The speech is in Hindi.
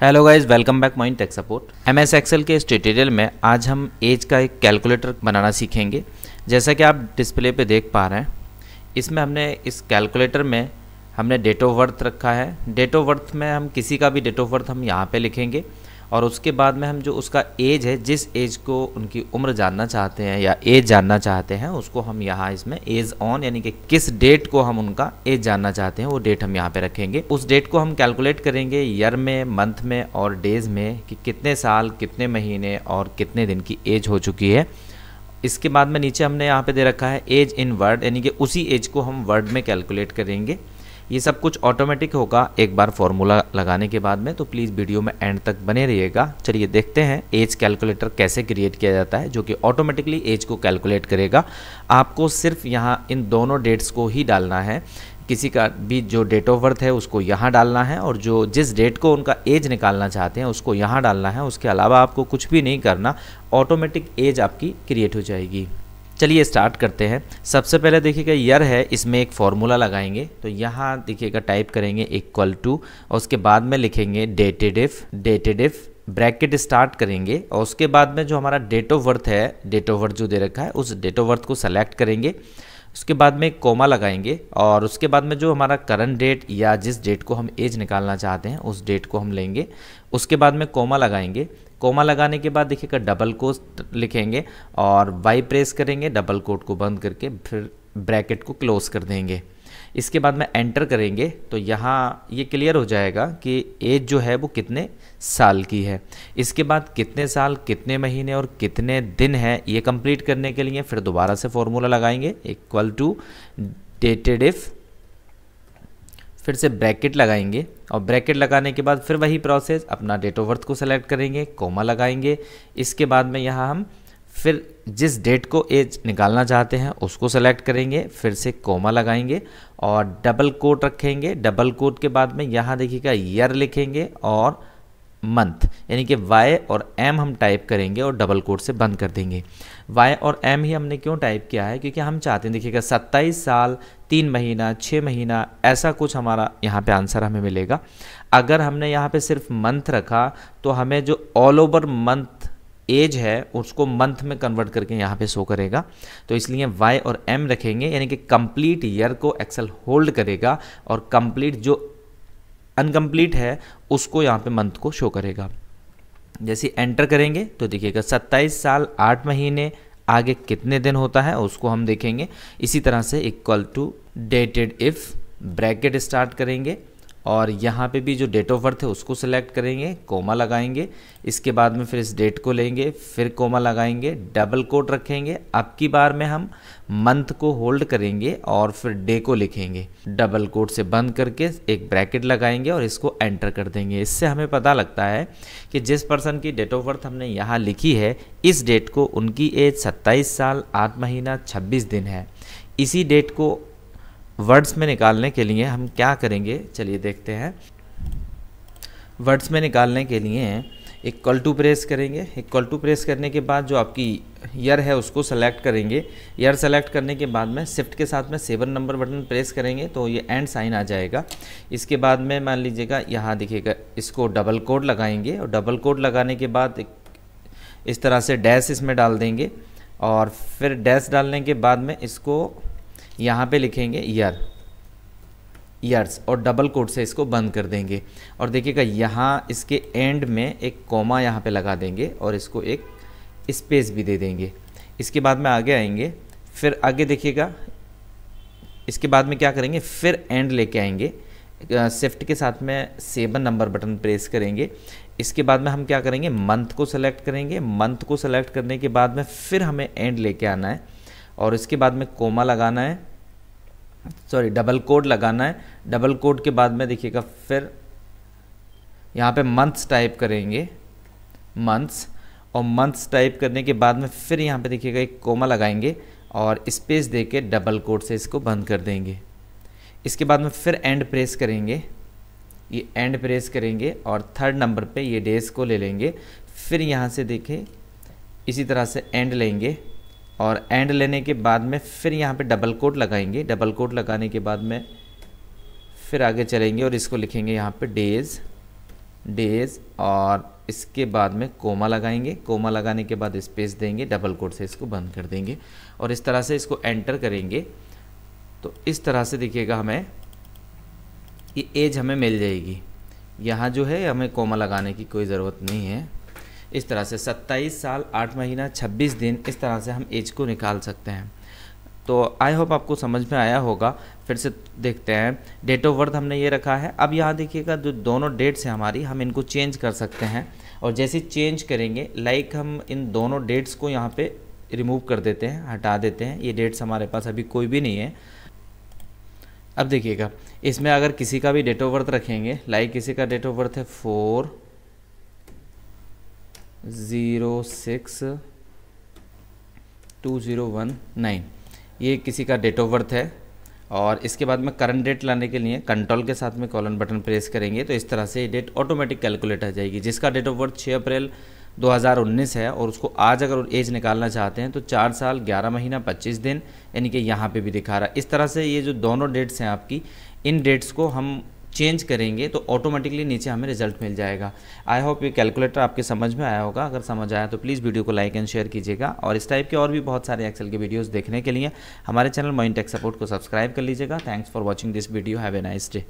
Hello guys welcome back mind tech support M S Excel के इस ट्यूटोरियल में आज हम एज का एक कैलकुलेटर बनाना सीखेंगे। जैसा कि आप डिस्प्ले पे देख पा रहे हैं, इसमें हमने इस कैलकुलेटर में हमने डेट ऑफ़ बर्थ रखा है। डेट ऑफ़ बर्थ में हम किसी का भी डेट ऑफ़ बर्थ हम यहाँ पे लिखेंगे। और उसके बाद में हम जो उसका एज है, जिस एज को उनकी उम्र जानना चाहते हैं या एज जानना चाहते हैं, उसको हम यहाँ इसमें एज ऑन यानी कि किस डेट को हम उनका एज जानना चाहते हैं, वो डेट हम यहाँ पे रखेंगे। उस डेट को हम कैलकुलेट करेंगे ईयर में मंथ में और डेज़ में कि कितने साल, कितने महीने और कितने दिन की एज हो चुकी है। इसके बाद में नीचे हमने यहाँ पे दे रखा है एज इन वर्ड यानी कि उसी एज को हम वर्ड में कैलकुलेट करेंगे। ये सब कुछ ऑटोमेटिक होगा एक बार फॉर्मूला लगाने के बाद में तो प्लीज़ वीडियो में एंड तक बने रहिएगा। चलिए देखते हैं एज कैलकुलेटर कैसे क्रिएट किया जाता है, जो कि ऑटोमेटिकली एज को कैलकुलेट करेगा। आपको सिर्फ़ यहाँ इन दोनों डेट्स को ही डालना है। किसी का भी जो डेट ऑफ़ बर्थ है, उसको यहाँ डालना है, और जो जिस डेट को उनका एज निकालना चाहते हैं, उसको यहाँ डालना है। उसके अलावा आपको कुछ भी नहीं करना ऑटोमेटिक एज आपकी क्रिएट हो जाएगी। चलिए स्टार्ट करते हैं। सबसे पहले देखिएगा यर है, इसमें एक फॉर्मूला लगाएँगे। तो यहाँ देखिएगा टाइप करेंगे इक्वल टू और उसके बाद में लिखेंगे dated if dated if bracket start करेंगे। और उसके बाद में जो हमारा डेट ऑफ़ बर्थ है डेट ऑफ़ बर्थ जो दे रखा है, उस डेट ऑफ़ बर्थ को सेलेक्ट करेंगे। उसके बाद में कोमा लगाएँगे, और उसके बाद में जो हमारा करंट डेट या जिस डेट को हम एज निकालना चाहते हैं, उस डेट को हम लेंगे। उसके बाद में कोमा लगाएँगे। कोमा लगाने के बाद देखिएगा डबल कोट लिखेंगे और वाई प्रेस करेंगे डबल कोट को बंद करके फिर ब्रैकेट को क्लोज कर देंगे। इसके बाद में एंटर करेंगे तो यहाँ ये क्लियर हो जाएगा कि एज जो है वो कितने साल की है। इसके बाद कितने साल, कितने महीने और कितने दिन है, ये कंप्लीट करने के लिए फिर दोबारा से फॉर्मूला लगाएँगे इक्वल टू डेटेड इफ़ फिर से ब्रैकेट लगाएँगे और ब्रैकेट लगाने के बाद फिर वही प्रोसेस अपना डेट ऑफ़ बर्थ को सेलेक्ट करेंगे कोमा लगाएँगे। इसके बाद में यहाँ हम फिर जिस डेट को एज निकालना चाहते हैं, उसको सेलेक्ट करेंगे, फिर से कोमा लगाएँगे और डबल कोट रखेंगे। डबल कोट के बाद में यहाँ देखिएगा ईयर लिखेंगे और मंथ यानी कि वाई और एम हम टाइप करेंगे और डबल कोट से बंद कर देंगे। वाई और एम ही हमने क्यों टाइप किया है? क्योंकि हम चाहते हैं देखिएगा सत्ताईस साल, तीन महीना छः महीना, ऐसा कुछ हमारा यहाँ पे आंसर हमें मिलेगा। अगर हमने यहाँ पे सिर्फ़ मंथ रखा तो हमें जो ऑल ओवर मंथ एज है, उसको मंथ में कन्वर्ट करके यहाँ पे शो करेगा। तो इसलिए वाई और एम रखेंगे, यानी कि कंप्लीट ईयर को एक्सेल होल्ड करेगा और कंप्लीट जो अनकम्प्लीट है, उसको यहाँ पे मंथ को शो करेगा। जैसे एंटर करेंगे तो देखिएगा 27 साल 8 महीने, आगे कितने दिन होता है, उसको हम देखेंगे। इसी तरह से equal to dated if bracket start करेंगे। और यहाँ पे भी जो डेट ऑफ़ बर्थ है, उसको सिलेक्ट करेंगे कोमा लगाएँगे। इसके बाद में फिर इस डेट को लेंगे, फिर कोमा लगाएँगे डबल कोट रखेंगे। अब की बार में हम मंथ को होल्ड करेंगे और फिर डे को लिखेंगे। डबल कोट से बंद करके एक ब्रैकेट लगाएँगे और इसको एंटर कर देंगे। इससे हमें पता लगता है कि जिस पर्सन की डेट ऑफ़ बर्थ हमने यहाँ लिखी है, इस डेट को उनकी एज सत्ताईस साल, आठ महीना, छब्बीस दिन है। इसी डेट को वर्ड्स में निकालने के लिए हम क्या करेंगे? चलिए देखते हैं। वर्ड्स में निकालने के लिए इक्वल टू प्रेस करेंगे। इक्वल टू प्रेस करने के बाद जो आपकी ईयर है, उसको सेलेक्ट करेंगे। ईयर सेलेक्ट करने के बाद में शिफ्ट के साथ में सेवन नंबर बटन प्रेस करेंगे तो ये एंड साइन आ जाएगा। इसके बाद में मान लीजिएगा, यहाँ देखिएगा, इसको डबल कोड लगाएँगे और डबल कोड लगाने के बाद इस तरह से डैश इसमें डाल देंगे और फिर डैश डालने के बाद में इसको यहाँ पे लिखेंगे ईयर ईयर्स और डबल कोट से इसको बंद कर देंगे। और देखिएगा, यहाँ इसके एंड में एक कोमा यहाँ पे लगा देंगे और इसको एक स्पेस भी दे देंगे। इसके बाद में आगे आएँगे, फिर आगे देखिएगा, इसके बाद में क्या करेंगे, फिर एंड लेके आएँगे। शिफ्ट के साथ में सेवन नंबर बटन प्रेस करेंगे। इसके बाद में हम क्या करेंगे मंथ को सेलेक्ट करेंगे। मंथ को सेलेक्ट करने के बाद में फिर हमें एंड लेके आना है। और इसके बाद में कोमा लगाना है। सॉरी डबल कोड लगाना है। डबल कोड के बाद में देखिएगा, फिर यहाँ पे मंथ्स टाइप करेंगे। मंथ्स और मंथ्स टाइप करने के बाद में फिर यहाँ पे देखिएगा, एक कोमा लगाएँगे और स्पेस दे के डबल कोड से इसको बंद कर देंगे। इसके बाद में फिर एंड प्रेस करेंगे। ये एंड प्रेस करेंगे और थर्ड नंबर पे ये डेज़ को ले लेंगे। फिर यहाँ से देखें, इसी तरह से एंड लेंगे। और एंड लेने के बाद में फिर यहाँ पे डबल कोट लगाएँगे। डबल कोट लगाने के बाद में फिर आगे चलेंगे और इसको लिखेंगे यहाँ पे डेज़ डेज़ और इसके बाद में कोमा लगाएँगे। कोमा लगाने के बाद स्पेस देंगे डबल कोट से इसको बंद कर देंगे और इस तरह से इसको एंटर करेंगे। तो इस तरह से देखिएगा हमें ये एज हमें मिल जाएगी। यहाँ जो है हमें कोमा लगाने की कोई ज़रूरत नहीं है। इस तरह से 27 साल 8 महीना 26 दिन इस तरह से हम एज को निकाल सकते हैं। तो आई होप आपको समझ में आया होगा। फिर से देखते हैं। डेट ऑफ़ बर्थ हमने ये रखा है। अब यहाँ देखिएगा, जो दोनों डेट्स हैं हमारी, हम इनको चेंज कर सकते हैं। और जैसे चेंज करेंगे लाइक हम इन दोनों डेट्स को यहाँ पे रिमूव कर देते हैं, हटा देते हैं। ये डेट्स हमारे पास अभी कोई भी नहीं है। अब देखिएगा, इसमें अगर किसी का भी डेट ऑफ़ बर्थ रखेंगे लाइक किसी का डेट ऑफ़ बर्थ है four zero six two zero one nine. ये किसी का डेट ऑफ़ बर्थ है और इसके बाद में करंट डेट लाने के लिए कंट्रोल के साथ में कॉलन बटन प्रेस करेंगे तो इस तरह से ये डेट ऑटोमेटिक कैलकुलेट आ जाएगी। जिसका डेट ऑफ़ बर्थ 6 अप्रैल 2019 है और उसको आज अगर एज निकालना चाहते हैं तो चार साल, ग्यारह महीना, पच्चीस दिन, यानी कि यहाँ पे भी दिखा रहा है। इस तरह से ये जो दोनों डेट्स हैं आपकी, इन डेट्स को हम चेंज करेंगे तो ऑटोमेटिकली नीचे हमें रिज़ल्ट मिल जाएगा। आई होप ये कैलकुलेटर आपके समझ में आया होगा। अगर समझ आया तो प्लीज़ वीडियो को लाइक एंड शेयर कीजिएगा। और इस टाइप के और भी बहुत सारे एक्सेल के वीडियोज़ देखने के लिए हमारे चैनल मोइन टेक सपोर्ट को सब्सक्राइब कर लीजिएगा। Thanks for watching this video have a nice day